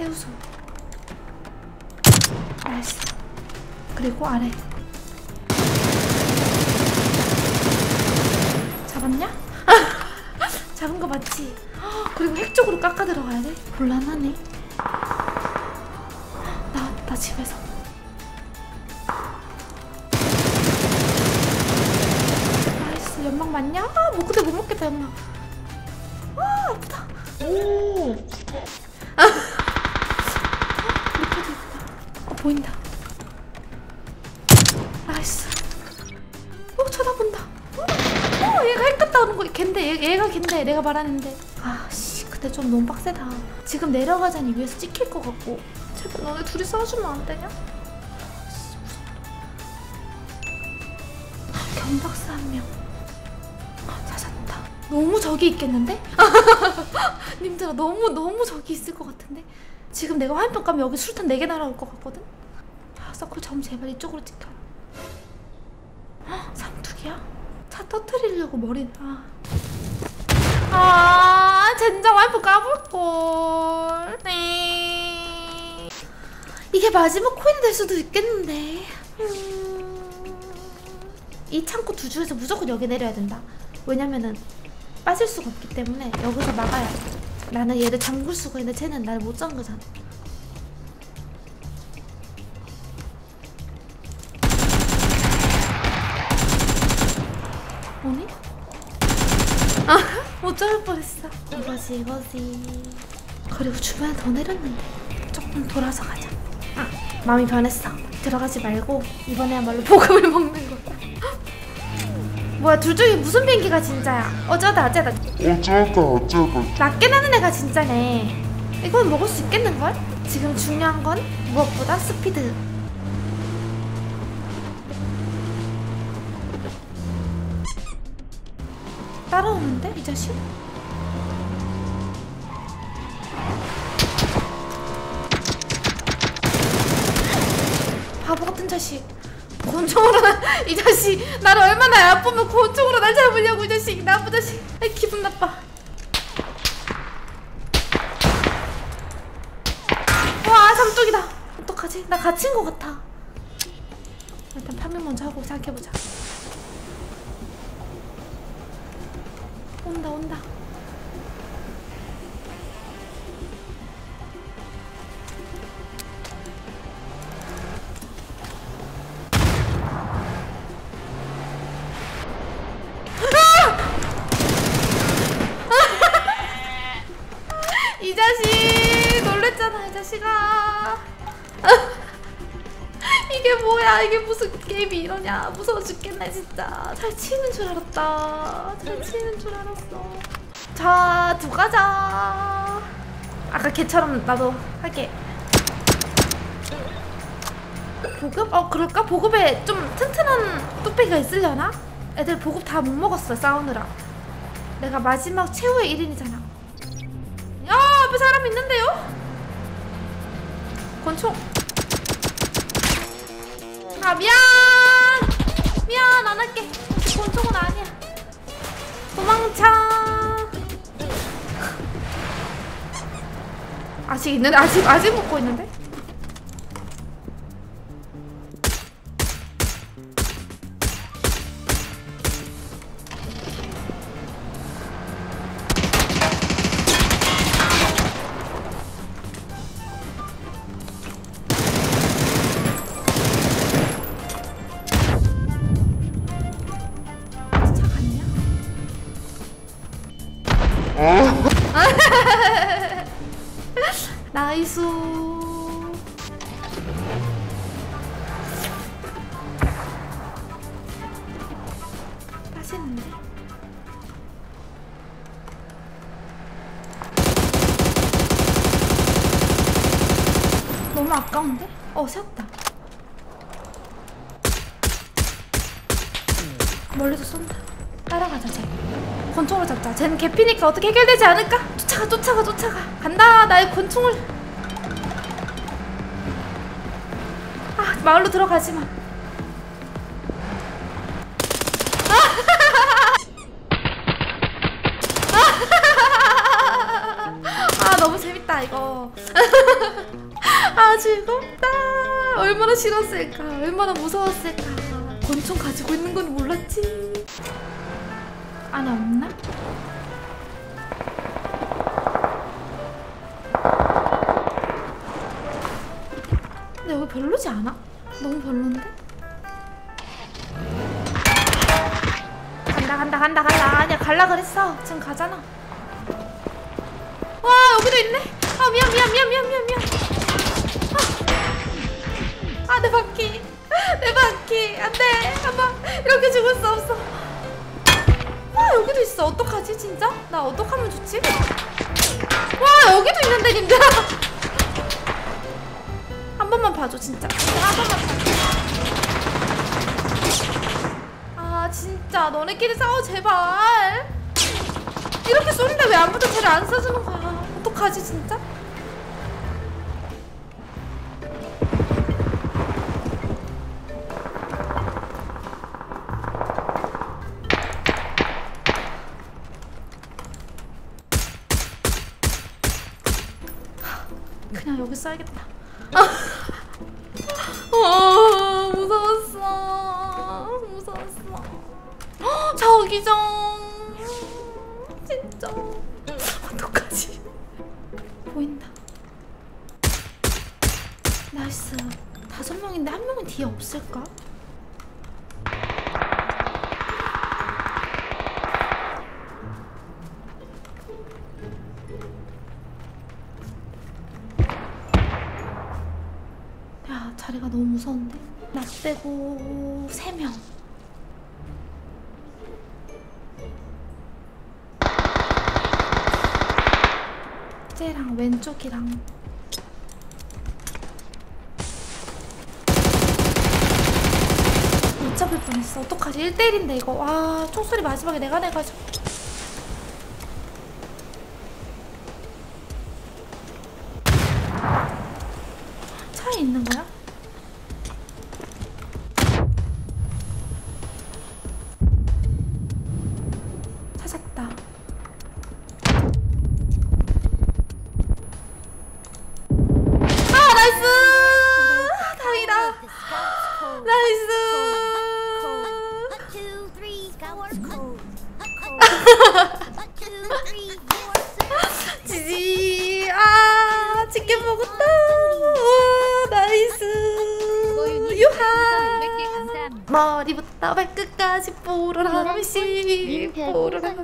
해우소. Nice. 그리고 아래. 잡았냐? 잡은 거 맞지? 그리고 핵 쪽으로 깎아 들어가야 돼? 곤란하네. 나왔다 집에서. Nice 연막 맞냐? 아, 뭐 근데 못 먹겠다 연막. 아 아프다. 오. 밑에도 있다. 어 보인다. Nice. 어 쳐다본다. 어, 어 얘가 핵 갔다 오는 거 걘데 얘, 얘가 걘데 내가 말하는데. 아씨 근데 좀 너무 빡세다. 지금 내려가자니 위에서 찍힐 것 같고. 제발 너네 둘이 싸워주면 안 되냐? 씨, 무섭다. 경박사 한 명. 아, 찾았다. 너무 저기 있겠는데? 님들아 너무 너무 저기 있을 것 같은데? 지금 내가 화염병 까면 여기 수류탄 4개 날아올 것 같거든? 아, 서클 점 제발 이쪽으로 찍혀라. 헉, 삼뚝이야? 차 터트리려고 머리 아. 아, 젠장 화염병 까볼걸. 네. 이게 마지막 코인이 될 수도 있겠는데. 음. 이 창고 두 줄에서 무조건 여기 내려야 된다. 왜냐면은 빠질 수가 없기 때문에 여기서 막아야 돼. 나는 얘를 잠글 수가 있는데 쟤는 날 못 잠그잖아. 뭐니? 아, 못 잡을 뻔했어. 이거지, 이거지. 그리고 주변에 더 내렸는데 조금 돌아서 가자. 아, 마음이 변했어. 들어가지 말고 이번에야말로 보급을 먹는 거다. 뭐야, 둘 중에 무슨 비행기가 진짜야? 어쩌다 어쩌다 어쩌다 어쩌다. 낮게 나는 애가 진짜네. 이건 먹을 수 있겠는걸? 지금 중요한 건 무엇보다 스피드. 따라오는데 이 자식? 바보 같은 자식. 권총으로 나- 이 자식 나를 얼마나 아프면 권총으로 날 잡으려고 이 자식 나쁜 자식. 아이, 기분 나빠. 와 삼쪽이다. 어떡하지? 나 갇힌 것 같아. 일단 파밍 먼저 하고 생각해보자. 온다 온다. 자식아 이게 뭐야? 이게 무슨 게임이 이러냐? 무서워 죽겠네 진짜. 잘 치는 줄 알았다. 잘 치는 줄 알았어. 자 들어가자. 아까 걔처럼 나도 할게. 보급? 어 그럴까? 보급에 좀 튼튼한 뚝배기가 있으려나? 애들 보급 다 못 먹었어 싸우느라. 내가 마지막 최후의 1인이잖아. 야 앞에 사람 있는데요? 권총. 아 미안! 미안 안 할게. 권총은 아니야. 도망쳐. 아직 있는데? 아직 아직 먹고 있는데 나이스. 빠지는데? 너무 아까운데? 어 세웠다. 멀리서 쏜다. 따라가자 쟤. 권총으로 잡자. 쟤는 개피니까 어떻게 해결되지 않을까? 쫓아가 쫓아가 쫓아가. 간다 나의 권총을. 아 마을로 들어가지마. 아 너무 재밌다 이거. 아 즐겁다. 얼마나 싫었을까. 얼마나 무서웠을까. 권총 가지고 있는 건 몰랐지. 안에 없나? 근데 여기 별로지 않아? 너무 별론데? 간다 간다 간다 간다. 아니야 갈라 그랬어. 지금 가잖아. 와 여기도 있네? 아 미안 미안 미안 미안 미안 미안. 아내 바퀴. 내 바퀴. 안돼. 한번 이렇게 죽을 수 없어. 와 여기도 있어. 어떡하지 진짜? 나 어떡하면 좋지? 와 여기도 있는데 님들아 한 번만 봐줘 진짜. 진짜 한 번만 봐줘. 아 진짜. 너네끼리 싸워 제발. 이렇게 쏘는데 왜 아무도 쟤를 안 쏴주는 거야? 어떡하지 진짜? 그냥 여기 써야겠다 헉, 자기장. 진짜. 어떡하지? 보인다. 나이스. 다섯 명인데 한 명은 뒤에 없을까? 야 자리가 너무 무서운데 나 빼고 세 명. 쟤랑 왼쪽이랑. 못 잡을 뻔했어. 어떡하지? 1대1인데 이거. 와 총소리 마지막에 내가 내가지고. 차에 있는 거야? 지지. 아 치킨 먹었다. 와, 나이스. 유하. 머리부터 발끝까지 뽀로라 별풍선 뽀로라